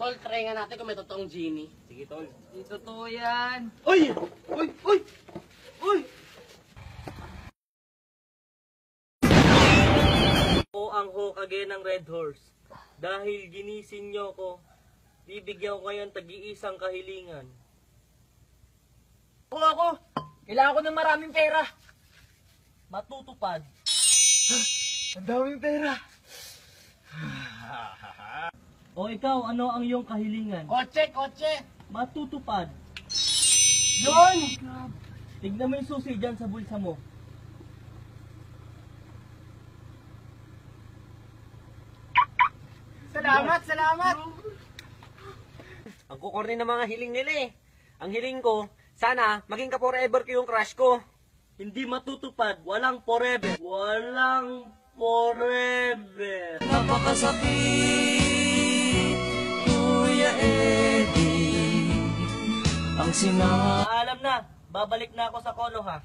Tol, try nga natin kung may totoong genie. Sige, tol. Di totoo yan. Uy! Uy! Uy! Uy! Ako ang Hokage ng Red Horse. Dahil ginising niyo ko, bibigyan ko kayo ng tag-iisang kahilingan. Ako ako. Kailangan ko ng maraming pera. Matutupad. Ang daming pera. O ikaw, ano ang iyong kahilingan? Kotse, kotse! Matutupad. Yun! Tignan mo yung susi dyan sa bulsa mo. Salamat, salamat! Ang kukorni ng mga hiling nila eh. Ang hiling ko, sana maging ka-forever ko yung crush ko. Hindi matutupad, walang forever. Walang forever. Napakasakit, ang. Alam na, babalik na ako sa kolo ha.